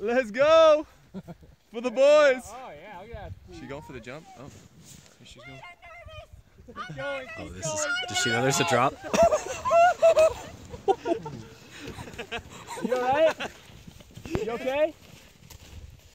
Let's go for the boys. Oh yeah, look at that. She going for the jump? Oh, here she's going. Going, Oh, this is. Does she know there's a drop? You alright? You okay?